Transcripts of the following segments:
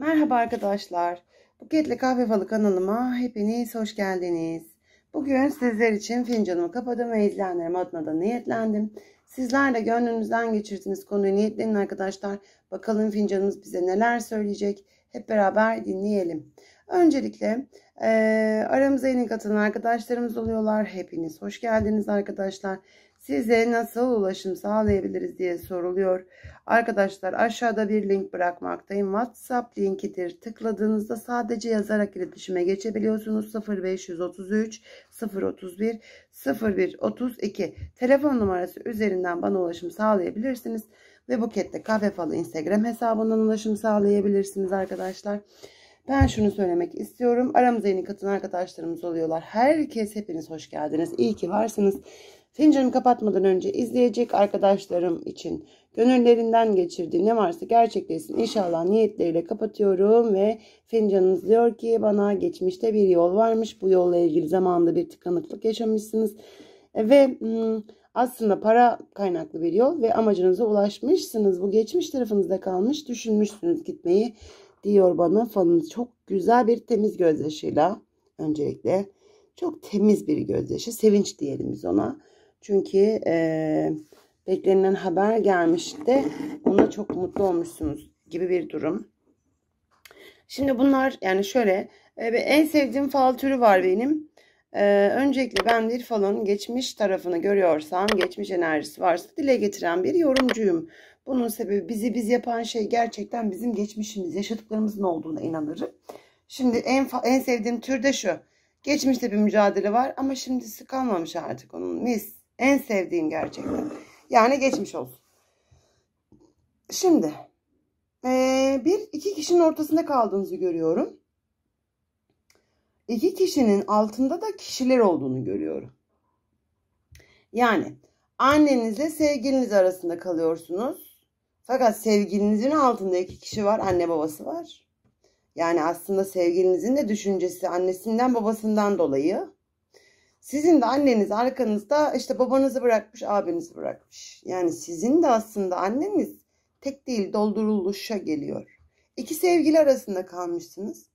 Merhaba arkadaşlar. Buketle Kahve Falı kanalıma hepiniz hoş geldiniz. Bugün sizler için fincanımı kapadım ve izleyenlerim adına da niyetlendim. Sizler de gönlünüzden geçirdiğiniz konuyu niyetlenin arkadaşlar. Bakalım fincanımız bize neler söyleyecek. Hep beraber dinleyelim. Öncelikle e, aramıza yeni katılan arkadaşlarımız oluyorlar. Hepiniz hoş geldiniz arkadaşlar size nasıl ulaşım sağlayabiliriz diye soruluyor. Arkadaşlar aşağıda bir link bırakmaktayım. WhatsApp linkidir. Tıkladığınızda sadece yazarak iletişime geçebiliyorsunuz. 0533 031 01 32 telefon numarası üzerinden bana ulaşım sağlayabilirsiniz. Ve Buket'te Kahve Falı Instagram hesabından ulaşım sağlayabilirsiniz arkadaşlar. Ben şunu söylemek istiyorum. Aramıza yeni katın arkadaşlarımız oluyorlar. Herkes hepiniz hoş geldiniz. İyi ki varsınız. Fincanı kapatmadan önce izleyecek arkadaşlarım için gönüllerinden geçirdiği ne varsa gerçekleşsin. İnşallah niyetleriyle kapatıyorum ve fincanınız diyor ki bana geçmişte bir yol varmış. Bu yolla ilgili zamanında bir tıkanıklık yaşamışsınız. Ve hmm, aslında para kaynaklı bir yol ve amacınıza ulaşmışsınız. Bu geçmiş tarafınızda kalmış düşünmüşsünüz gitmeyi diyor bana falınız. Çok güzel bir temiz gözyaşıyla öncelikle çok temiz bir gözyaşı sevinç diyelim biz ona. Çünkü e, beklenilen haber gelmiş de ona çok mutlu olmuşsunuz gibi bir durum. Şimdi bunlar yani şöyle e, en sevdiğim fal türü var benim. E, öncelikle ben bir falın geçmiş tarafını görüyorsam, geçmiş enerjisi varsa dile getiren bir yorumcuyum. Bunun sebebi bizi biz yapan şey gerçekten bizim geçmişimiz, yaşadıklarımızın olduğuna inanırım. Şimdi en, en sevdiğim tür de şu. Geçmişte bir mücadele var ama şimdisi kalmamış artık onun. Mis. En sevdiğim gerçekten. Yani geçmiş olsun. Şimdi ee, bir iki kişinin ortasında kaldığınızı görüyorum. İki kişinin altında da kişiler olduğunu görüyorum. Yani annenizle sevgiliniz arasında kalıyorsunuz. Fakat sevgilinizin altında iki kişi var. Anne babası var. Yani aslında sevgilinizin de düşüncesi annesinden babasından dolayı sizin de anneniz arkanızda işte babanızı bırakmış, abinizi bırakmış. Yani sizin de aslında anneniz tek değil dolduruluşa geliyor. İki sevgili arasında kalmışsınız.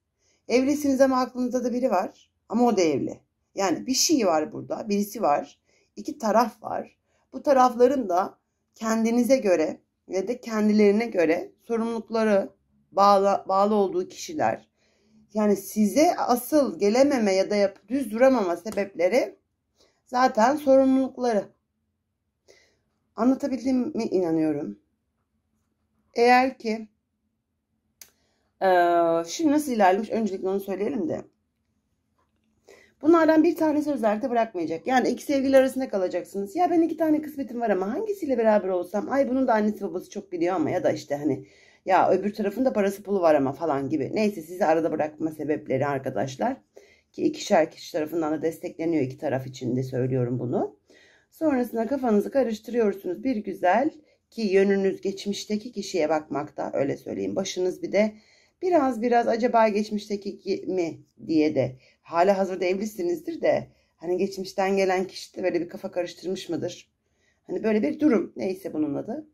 Evlisiniz ama aklınızda da biri var. Ama o da evli. Yani bir şey var burada. Birisi var. İki taraf var. Bu tarafların da kendinize göre ve de kendilerine göre sorumlulukları bağlı, bağlı olduğu kişiler yani size asıl gelememe ya da yap, düz duramama sebepleri zaten sorumlulukları. Anlatabildiğim mi inanıyorum. Eğer ki şimdi nasıl ilerlemiş öncelikle onu söyleyelim de. Bunlardan bir tanesi özellikle bırakmayacak. Yani iki sevgili arasında kalacaksınız. Ya ben iki tane kısmetim var ama hangisiyle beraber olsam ay bunun da annesi babası çok biliyor ama ya da işte hani ya öbür tarafın da parası pulu var ama falan gibi. Neyse sizi arada bırakma sebepleri arkadaşlar. Ki ikişer kişi tarafından da destekleniyor iki taraf için de söylüyorum bunu. Sonrasında kafanızı karıştırıyorsunuz bir güzel ki yönünüz geçmişteki kişiye bakmakta öyle söyleyeyim. Başınız bir de biraz biraz acaba geçmişteki mi diye de hala hazırda evlisinizdir de hani geçmişten gelen kişi de böyle bir kafa karıştırmış mıdır? Hani böyle bir durum neyse bunun adı.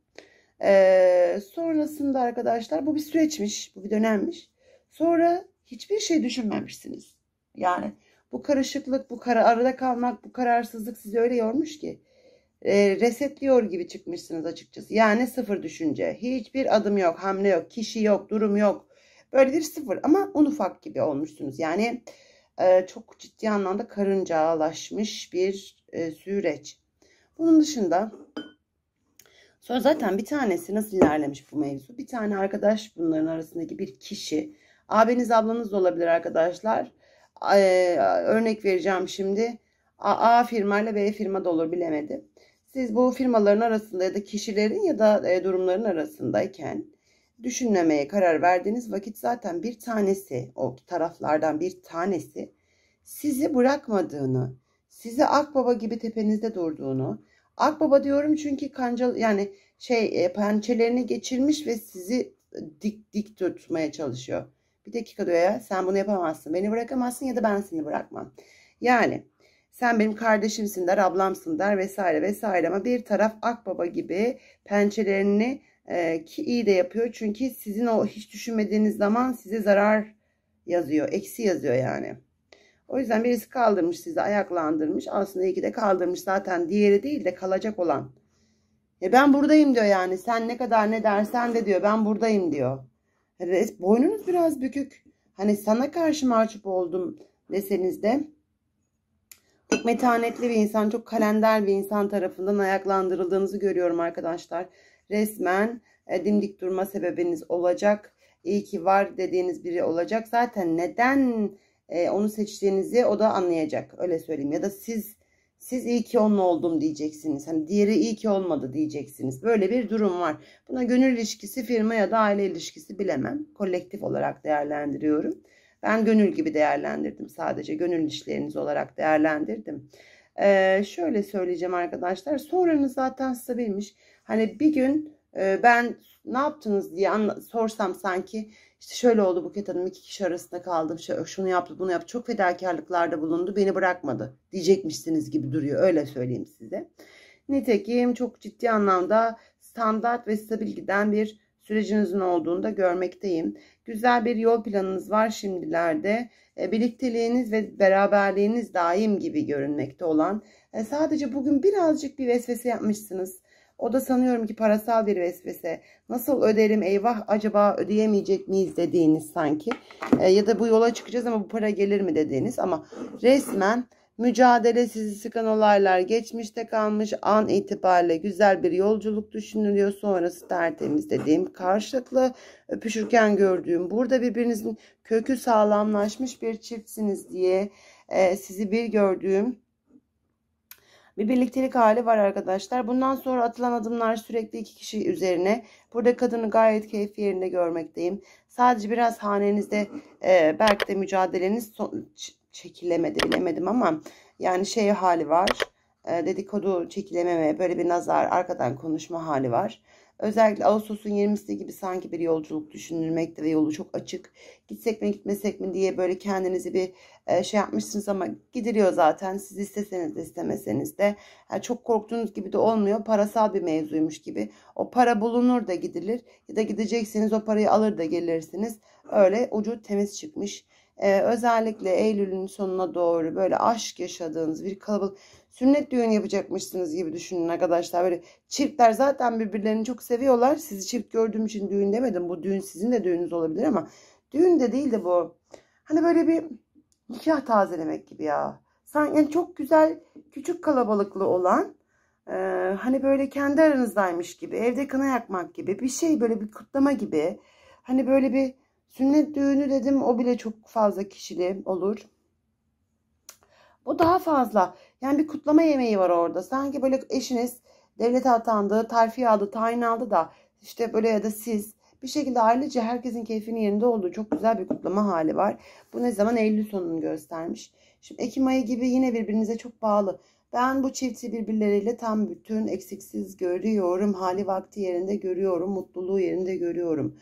Ee, sonrasında arkadaşlar bu bir süreçmiş, bu bir dönemmiş. Sonra hiçbir şey düşünmemişsiniz. Yani bu karışıklık, bu kara, arada kalmak, bu kararsızlık sizi öyle yormuş ki e, resetliyor gibi çıkmışsınız açıkçası. Yani sıfır düşünce, hiçbir adım yok, hamle yok, kişi yok, durum yok. Böyle bir sıfır ama un ufak gibi olmuşsunuz. Yani e, çok ciddi anlamda karıncalaşmış bir e, süreç. Bunun dışında Sonra zaten bir tanesi nasıl ilerlemiş bu mevzu? Bir tane arkadaş bunların arasındaki bir kişi. Abiniz ablanız da olabilir arkadaşlar. Ee, örnek vereceğim şimdi. A, A firma ile B firma da olur bilemedim. Siz bu firmaların arasında ya da kişilerin ya da e, durumların arasındayken düşünmemeye karar verdiğiniz vakit zaten bir tanesi o taraflardan bir tanesi sizi bırakmadığını, sizi akbaba gibi tepenizde durduğunu, Akbaba diyorum çünkü kancal yani şey e, pençelerini geçirmiş ve sizi dik dik tutmaya çalışıyor. Bir dakika diyor ya sen bunu yapamazsın. Beni bırakamazsın ya da ben seni bırakmam. Yani sen benim kardeşimsin der, ablamsın der vesaire vesaire ama bir taraf akbaba gibi pençelerini E, ki iyi de yapıyor. Çünkü sizin o hiç düşünmediğiniz zaman size zarar yazıyor. Eksi yazıyor yani. O yüzden birisi kaldırmış sizi ayaklandırmış. Aslında iyi ki de kaldırmış zaten diğeri değil de kalacak olan. E ben buradayım diyor yani. Sen ne kadar ne dersen de diyor. Ben buradayım diyor. Res, boynunuz biraz bükük. Hani sana karşı mahcup oldum deseniz de çok metanetli bir insan, çok kalender bir insan tarafından ayaklandırıldığınızı görüyorum arkadaşlar. Resmen e, dimdik durma sebebiniz olacak. İyi ki var dediğiniz biri olacak. Zaten neden e, onu seçtiğinizi o da anlayacak. Öyle söyleyeyim. Ya da siz siz iyi ki onunla oldum diyeceksiniz. Hani diğeri iyi ki olmadı diyeceksiniz. Böyle bir durum var. Buna gönül ilişkisi, firma ya da aile ilişkisi bilemem. Kolektif olarak değerlendiriyorum. Ben gönül gibi değerlendirdim sadece. Gönül işleriniz olarak değerlendirdim. Ee, şöyle söyleyeceğim arkadaşlar. Sonranız zaten stabilmiş. Hani bir gün e, ben ne yaptınız diye sorsam sanki işte şöyle oldu Buket Hanım iki kişi arasında kaldım. Şunu yaptı bunu yaptı. Çok fedakarlıklarda bulundu. Beni bırakmadı diyecekmişsiniz gibi duruyor. Öyle söyleyeyim size. Nitekim çok ciddi anlamda standart ve stabil giden bir sürecinizin olduğunu da görmekteyim. Güzel bir yol planınız var şimdilerde. E, birlikteliğiniz ve beraberliğiniz daim gibi görünmekte olan. E, sadece bugün birazcık bir vesvese yapmışsınız. O da sanıyorum ki parasal bir vesvese. Nasıl öderim eyvah acaba ödeyemeyecek miyiz dediğiniz sanki. E, ya da bu yola çıkacağız ama bu para gelir mi dediğiniz. Ama resmen mücadele sizi sıkan olaylar geçmişte kalmış an itibariyle güzel bir yolculuk düşünülüyor. Sonrası tertemiz dediğim karşılıklı öpüşürken gördüğüm burada birbirinizin kökü sağlamlaşmış bir çiftsiniz diye e, sizi bir gördüğüm bir birliktelik hali var arkadaşlar. Bundan sonra atılan adımlar sürekli iki kişi üzerine. Burada kadını gayet keyfi yerinde görmekteyim. Sadece biraz hanenizde e, belki de mücadeleniz son, çekilemedi bilemedim ama yani şey hali var. E, dedikodu çekilememe böyle bir nazar arkadan konuşma hali var. Özellikle Ağustos'un 20'si gibi sanki bir yolculuk düşünülmekte ve yolu çok açık. Gitsek mi gitmesek mi diye böyle kendinizi bir e, şey yapmışsınız ama gidiliyor zaten. Siz isteseniz de istemeseniz de. Yani çok korktuğunuz gibi de olmuyor. Parasal bir mevzuymuş gibi. O para bulunur da gidilir. Ya da gideceksiniz o parayı alır da gelirsiniz. Öyle ucu temiz çıkmış. Ee, özellikle Eylül'ün sonuna doğru böyle aşk yaşadığınız bir kalabalık sünnet düğün yapacakmışsınız gibi düşünün arkadaşlar. Böyle çiftler zaten birbirlerini çok seviyorlar. Sizi çift gördüğüm için düğün demedim. Bu düğün sizin de düğününüz olabilir ama düğün de değil de bu. Hani böyle bir nikah tazelemek gibi ya. Sanki yani çok güzel küçük kalabalıklı olan e, hani böyle kendi aranızdaymış gibi evde kına yakmak gibi bir şey böyle bir kutlama gibi. Hani böyle bir sünnet düğünü dedim o bile çok fazla kişili olur. Bu daha fazla. Yani bir kutlama yemeği var orada. Sanki böyle eşiniz devlete atandı, terfi aldı, tayin aldı da işte böyle ya da siz bir şekilde ailece herkesin keyfinin yerinde olduğu çok güzel bir kutlama hali var. Bu ne zaman Eylül sonunu göstermiş. Şimdi Ekim ayı gibi yine birbirinize çok bağlı. Ben bu çifti birbirleriyle tam bütün eksiksiz görüyorum. Hali vakti yerinde görüyorum. Mutluluğu yerinde görüyorum.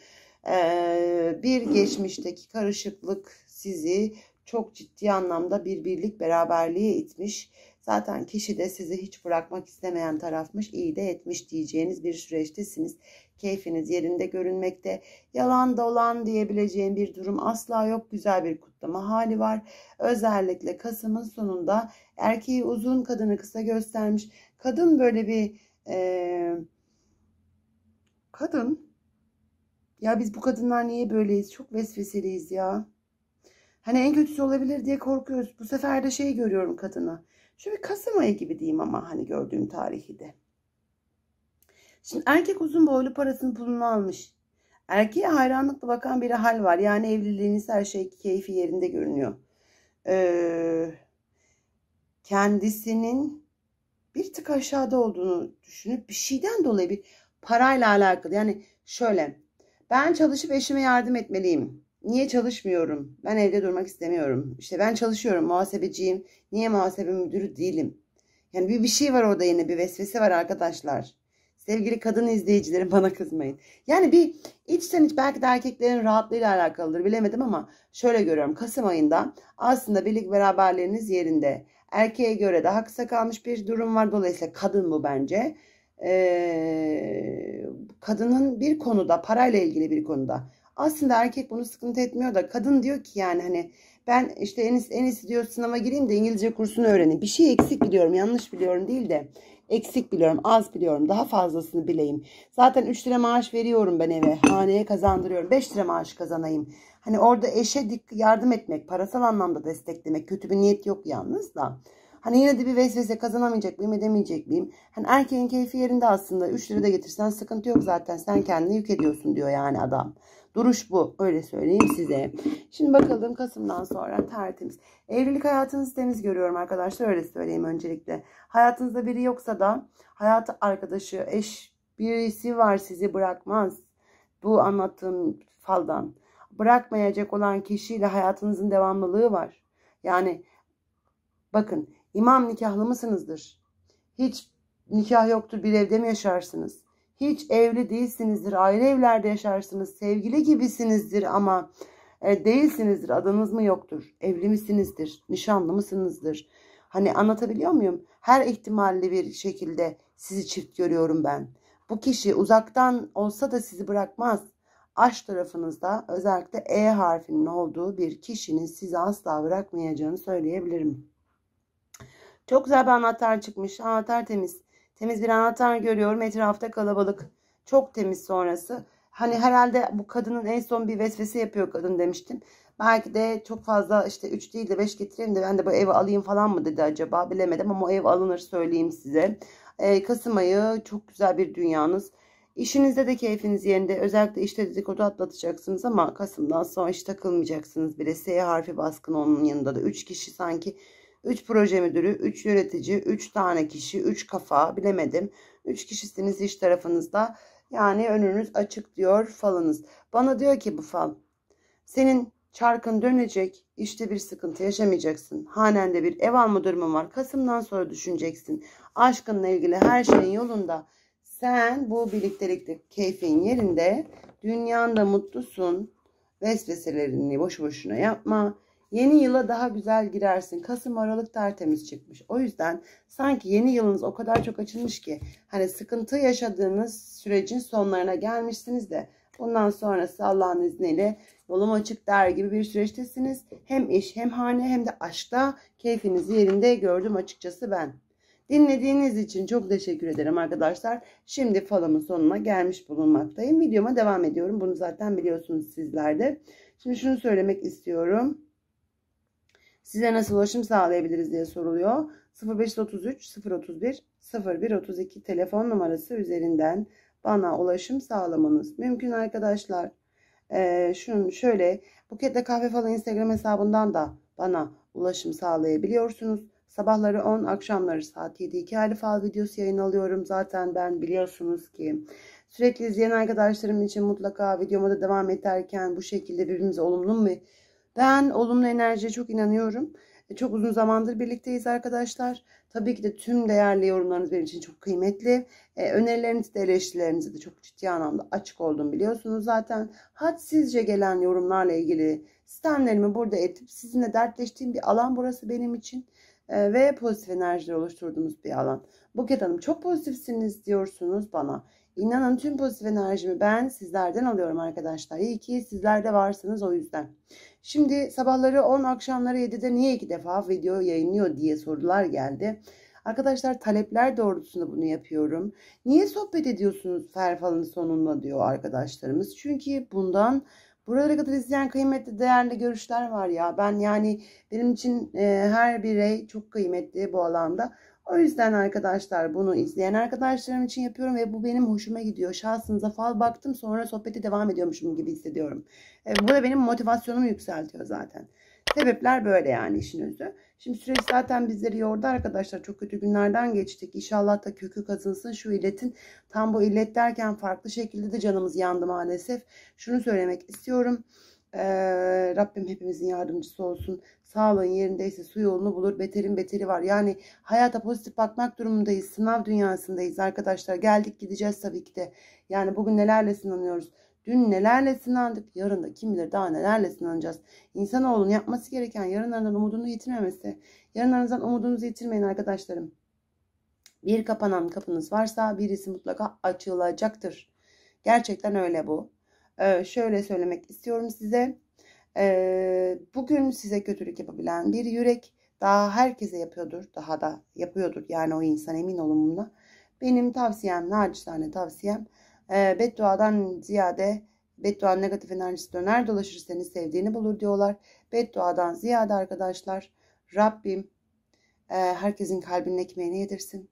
Ee, bir geçmişteki karışıklık sizi çok ciddi anlamda bir birlik beraberliğe itmiş. Zaten kişi de sizi hiç bırakmak istemeyen tarafmış, iyi de etmiş diyeceğiniz bir süreçtesiniz. Keyfiniz yerinde görünmekte. Yalan dolan diyebileceğim bir durum asla yok. Güzel bir kutlama hali var. Özellikle Kasım'ın sonunda erkeği uzun, kadını kısa göstermiş. Kadın böyle bir e, kadın ya biz bu kadınlar niye böyleyiz? Çok vesveseliyiz ya. Hani en kötüsü olabilir diye korkuyoruz. Bu sefer de şey görüyorum kadına. Bir Kasım ayı gibi diyeyim ama hani gördüğüm tarihi de. Şimdi erkek uzun boylu parasını pulunu almış. Erkeğe hayranlıkla bakan bir hal var. Yani evliliğiniz her şey keyfi yerinde görünüyor. Ee, kendisinin bir tık aşağıda olduğunu düşünüp bir şeyden dolayı bir parayla alakalı. Yani şöyle ben çalışıp eşime yardım etmeliyim. Niye çalışmıyorum? Ben evde durmak istemiyorum. İşte ben çalışıyorum, muhasebeciyim. Niye muhasebe müdürü değilim? Yani bir, bir şey var orada yine bir vesvese var arkadaşlar. Sevgili kadın izleyicilerim bana kızmayın. Yani bir içten iç belki de erkeklerin rahatlığıyla alakalıdır bilemedim ama şöyle görüyorum. Kasım ayında aslında birlik beraberliğiniz yerinde. Erkeğe göre daha kısa kalmış bir durum var. Dolayısıyla kadın bu bence. e, kadının bir konuda parayla ilgili bir konuda aslında erkek bunu sıkıntı etmiyor da kadın diyor ki yani hani ben işte en iyisi, en iyisi diyor sınava gireyim de İngilizce kursunu öğreneyim. Bir şey eksik biliyorum yanlış biliyorum değil de eksik biliyorum az biliyorum daha fazlasını bileyim. Zaten 3 lira maaş veriyorum ben eve haneye kazandırıyorum 5 lira maaş kazanayım. Hani orada eşe yardım etmek parasal anlamda desteklemek kötü bir niyet yok yalnız da. Hani yine de bir vesvese kazanamayacak mıyım edemeyecek miyim? Hani erkeğin keyfi yerinde aslında 3 lira da getirsen sıkıntı yok zaten sen kendini yük ediyorsun diyor yani adam. Duruş bu. Öyle söyleyeyim size. Şimdi bakalım Kasım'dan sonra tertemiz. Evlilik hayatınızı temiz görüyorum arkadaşlar. Öyle söyleyeyim öncelikle. Hayatınızda biri yoksa da hayat arkadaşı, eş birisi var sizi bırakmaz. Bu anlattığım faldan. Bırakmayacak olan kişiyle hayatınızın devamlılığı var. Yani bakın imam nikahlı mısınızdır? Hiç nikah yoktur bir evde mi yaşarsınız? Hiç evli değilsinizdir, ayrı evlerde yaşarsınız, sevgili gibisinizdir ama e, değilsinizdir, adınız mı yoktur, evli misinizdir, nişanlı mısınızdır? Hani anlatabiliyor muyum? Her ihtimalli bir şekilde sizi çift görüyorum ben. Bu kişi uzaktan olsa da sizi bırakmaz. Aşk tarafınızda özellikle E harfinin olduğu bir kişinin sizi asla bırakmayacağını söyleyebilirim. Çok güzel bir anahtar çıkmış. Anahtar temiz. Temiz bir anahtar görüyorum. Etrafta kalabalık. Çok temiz sonrası. Hani herhalde bu kadının en son bir vesvese yapıyor kadın demiştim. Belki de çok fazla işte 3 değil de 5 getireyim de ben de bu evi alayım falan mı dedi acaba bilemedim ama o ev alınır söyleyeyim size. Ee, Kasım ayı çok güzel bir dünyanız. İşinizde de keyfiniz yerinde. Özellikle işte dedikodu atlatacaksınız ama Kasım'dan sonra hiç takılmayacaksınız bile. S harfi baskın onun yanında da. 3 kişi sanki 3 proje müdürü, 3 yönetici, 3 tane kişi, 3 kafa bilemedim. 3 kişisiniz iş tarafınızda. Yani önünüz açık diyor falınız. Bana diyor ki bu fal. Senin çarkın dönecek. işte bir sıkıntı yaşamayacaksın. Hanende bir ev alma durumu var. Kasım'dan sonra düşüneceksin. Aşkınla ilgili her şeyin yolunda. Sen bu birliktelikte keyfin yerinde. Dünyanda mutlusun. Vesveselerini boş boşuna yapma. Yeni yıla daha güzel girersin. Kasım Aralık tertemiz çıkmış. O yüzden sanki yeni yılınız o kadar çok açılmış ki hani sıkıntı yaşadığınız sürecin sonlarına gelmişsiniz de bundan sonrası Allah'ın izniyle yolum açık der gibi bir süreçtesiniz. Hem iş hem hane hem de aşkta keyfinizi yerinde gördüm açıkçası ben. Dinlediğiniz için çok teşekkür ederim arkadaşlar. Şimdi falımın sonuna gelmiş bulunmaktayım. Videoma devam ediyorum. Bunu zaten biliyorsunuz sizler de. Şimdi şunu söylemek istiyorum. Size nasıl ulaşım sağlayabiliriz diye soruluyor. 0533 031 0132 telefon numarası üzerinden bana ulaşım sağlamanız mümkün arkadaşlar. Ee, şunu şöyle Buketle Kahve falan Instagram hesabından da bana ulaşım sağlayabiliyorsunuz. Sabahları 10, akşamları saat 7 2 ayrı fal videosu yayın alıyorum. Zaten ben biliyorsunuz ki sürekli izleyen arkadaşlarım için mutlaka videoma da devam ederken bu şekilde birbirimize olumlu mu ben olumlu enerjiye çok inanıyorum. E, çok uzun zamandır birlikteyiz arkadaşlar. Tabii ki de tüm değerli yorumlarınız benim için çok kıymetli. Ee, önerileriniz de eleştirilerinize de çok ciddi anlamda açık olduğumu biliyorsunuz zaten. Hadsizce gelen yorumlarla ilgili sistemlerimi burada etip sizinle dertleştiğim bir alan burası benim için. Ee, ve pozitif enerjiler oluşturduğumuz bir alan. Buket Hanım çok pozitifsiniz diyorsunuz bana. İnanın tüm pozitif enerjimi ben sizlerden alıyorum arkadaşlar. İyi ki sizler de varsınız o yüzden. Şimdi sabahları 10 akşamları 7'de niye iki defa video yayınlıyor diye sorular geldi. Arkadaşlar talepler doğrultusunda bunu yapıyorum. Niye sohbet ediyorsunuz Ferfal'ın sonunda diyor arkadaşlarımız. Çünkü bundan buralara kadar izleyen kıymetli değerli görüşler var ya. Ben yani benim için e, her birey çok kıymetli bu alanda. O yüzden arkadaşlar bunu izleyen arkadaşlarım için yapıyorum ve bu benim hoşuma gidiyor. Şahsınıza fal baktım sonra sohbeti devam ediyormuşum gibi hissediyorum. E, bu da benim motivasyonumu yükseltiyor zaten. Sebepler böyle yani işin özü. Şimdi süreç zaten bizleri yordu arkadaşlar. Çok kötü günlerden geçtik. İnşallah da kökü kazınsın şu illetin. Tam bu illet derken farklı şekilde de canımız yandı maalesef. Şunu söylemek istiyorum. Ee, Rabbim hepimizin yardımcısı olsun. Sağlığın yerindeyse su yolunu bulur. Beterin beteri var. Yani hayata pozitif bakmak durumundayız. Sınav dünyasındayız arkadaşlar. Geldik gideceğiz tabii ki de. Yani bugün nelerle sınanıyoruz. Dün nelerle sınandık. Yarın da kim bilir daha nelerle sınanacağız. İnsanoğlunun yapması gereken yarınlardan umudunu yitirmemesi. Yarınlarınızdan umudunuzu yitirmeyin arkadaşlarım. Bir kapanan kapınız varsa birisi mutlaka açılacaktır. Gerçekten öyle bu. Ee, şöyle söylemek istiyorum size. Ee, bugün size kötülük yapabilen bir yürek daha herkese yapıyordur. Daha da yapıyordur. Yani o insan emin olun buna. Benim tavsiyem, naçizane tavsiyem e, bedduadan ziyade beddua negatif enerjisi döner dolaşır seni sevdiğini bulur diyorlar. Bedduadan ziyade arkadaşlar Rabbim e, herkesin kalbinin ekmeğini yedirsin.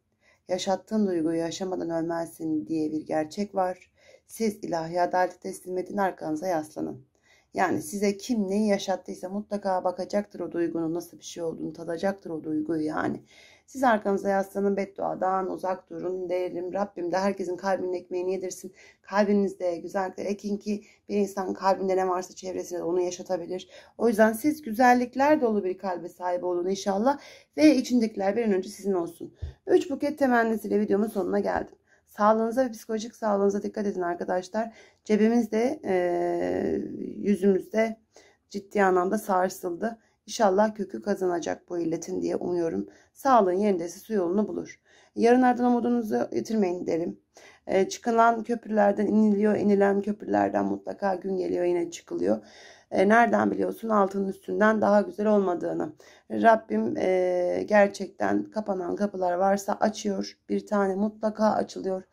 Yaşattığın duyguyu yaşamadan ölmezsin diye bir gerçek var. Siz ilahi adaleti teslim edin arkanıza yaslanın. Yani size kim neyi yaşattıysa mutlaka bakacaktır o duygunun nasıl bir şey olduğunu tadacaktır o duyguyu yani. Siz arkanıza yaslanın bedduadan uzak durun derim. Rabbim de herkesin kalbinin ekmeğini yedirsin. Kalbinizde güzellikler ekin ki bir insan kalbinde ne varsa çevresinde onu yaşatabilir. O yüzden siz güzellikler dolu bir kalbe sahip olun inşallah. Ve içindekiler bir an önce sizin olsun. 3 buket temennisiyle videomun sonuna geldim. Sağlığınıza ve psikolojik sağlığınıza dikkat edin arkadaşlar. Cebimizde, e, yüzümüzde ciddi anlamda sarsıldı. İnşallah kökü kazanacak bu illetin diye umuyorum. Sağlığın yerindeyse su yolunu bulur. Yarınlardan umudunuzu yitirmeyin derim. E, çıkılan köprülerden iniliyor, inilen köprülerden mutlaka gün geliyor yine çıkılıyor. E, nereden biliyorsun altının üstünden daha güzel olmadığını. Rabbim e, gerçekten kapanan kapılar varsa açıyor. Bir tane mutlaka açılıyor.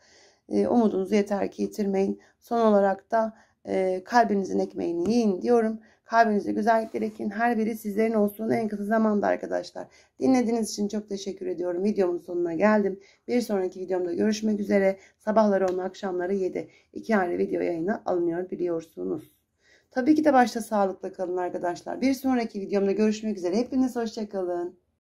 E, umudunuzu yeter ki yitirmeyin. Son olarak da e, kalbinizin ekmeğini yiyin diyorum. Kalbinizde güzellikler ekin. Her biri sizlerin olsun en kısa zamanda arkadaşlar. Dinlediğiniz için çok teşekkür ediyorum. Videomun sonuna geldim. Bir sonraki videomda görüşmek üzere. Sabahları 10 akşamları 7. İki ayrı video yayına alınıyor biliyorsunuz. Tabii ki de başta sağlıkla kalın arkadaşlar. Bir sonraki videomda görüşmek üzere. Hepiniz hoşçakalın.